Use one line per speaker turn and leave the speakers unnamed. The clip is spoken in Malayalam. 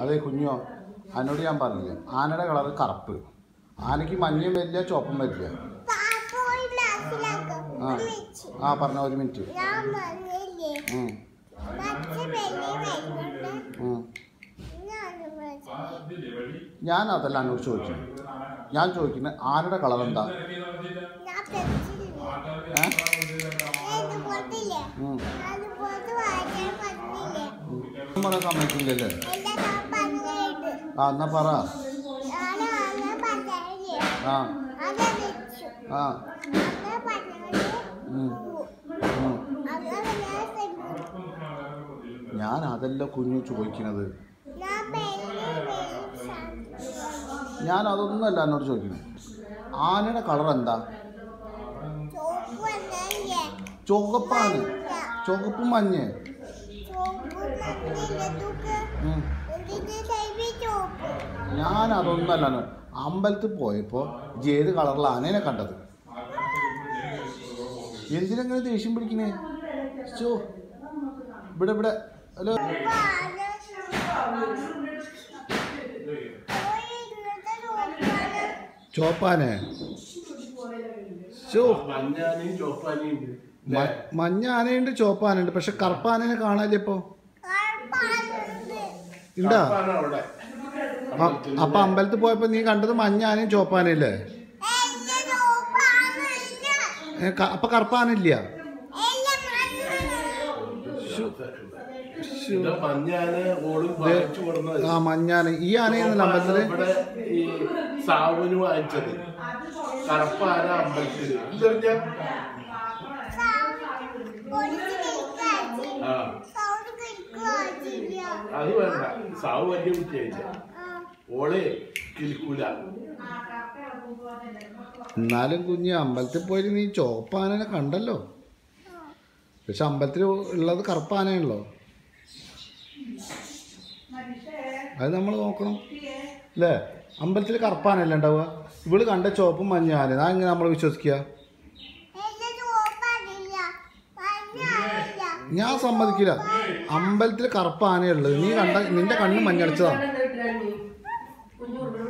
അതെ കുഞ്ഞോ അതിനോട് ഞാൻ പറഞ്ഞില്ലേ ആനയുടെ കളറ് കറുപ്പ് ആനയ്ക്ക് മഞ്ഞയും വരില്ല ചുവപ്പും വരില്ല ആ ആ പറഞ്ഞ ഒരു മിനിറ്റ്
ഞാൻ
അതല്ല എന്നോട് ചോദിക്കുന്നത് ഞാൻ ചോദിക്കുന്നത് ആനയുടെ കളർ എന്താ നമ്മളെ
പെൻസിലില്ലേ
ആ എന്നാ പറ. ആ. ആ.
ഞാൻ
അതല്ല കുഞ്ഞു ചോദിക്കുന്നത്
ഞാൻ
അതൊന്നുമല്ല എന്നോട് ചോദിക്കുന്നത് ആനയുടെ കളർ എന്താ? ചുവപ്പാണ്. ചുവപ്പ് മഞ്ഞ്. ഞാൻ അതൊന്നല്ല. അമ്പലത്തിൽ പോയപ്പോൾ ഏത് കളറുള്ള ആനേനെ കണ്ടത്? എന്തിനെങ്ങനെ ദേഷ്യം പിടിക്കണേ? ചോ ഇവിടെ ഇവിടെ. ഹലോ. ചോപ്പാനെ. ചോ മഞ്ഞ ആനയുണ്ട് ചോപ്പാനുണ്ട്. പക്ഷെ കറുപ്പാനേനെ കാണാല്ലേ ഇപ്പൊ? ഉണ്ടാ അപ്പൊ അമ്പലത്തിൽ പോയപ്പോ നീ കണ്ടത് മഞ്ഞാനും ആനയും ചോപ്പാനല്ലേ അപ്പൊ കറുപ്പാനില്ല? ആ മഞ്ഞാന. ഈ ആനയെന്നല്ല
അമ്പലത്തിൽ? സാവുന് വാങ്ങിച്ചത്. കറുപ്പാന അത് വേണ്ട. സാവ് വലിയ കുട്ടിയായില്ല. ഓളെ കിളിക്കൂല.
എന്നാലും കുഞ്ഞ് അമ്പലത്തിൽ പോയി നീ ചോപ്പാനനെ കണ്ടല്ലോ? പക്ഷെ അമ്പലത്തിൽ ഉള്ളത് കറുപ്പാനയാണല്ലോ. അത് നമ്മൾ നോക്കണം. അല്ലേ? അമ്പലത്തിൽ കറുപ്പാനല്ലേ ഉണ്ടാവുക? ഇവൾ കണ്ട ചോപ്പും മഞ്ഞ ആന അതാ എങ്ങനെ നമ്മൾ വിശ്വസിക്കുക? ഞാൻ സമ്മതിക്കില്ല. അമ്പലത്തിൽ കറുപ്പാനയുള്ളത് നീ കണ്ട നിന്റെ കണ്ണ് മഞ്ഞടിച്ചതാണ് 妈妈妈妈。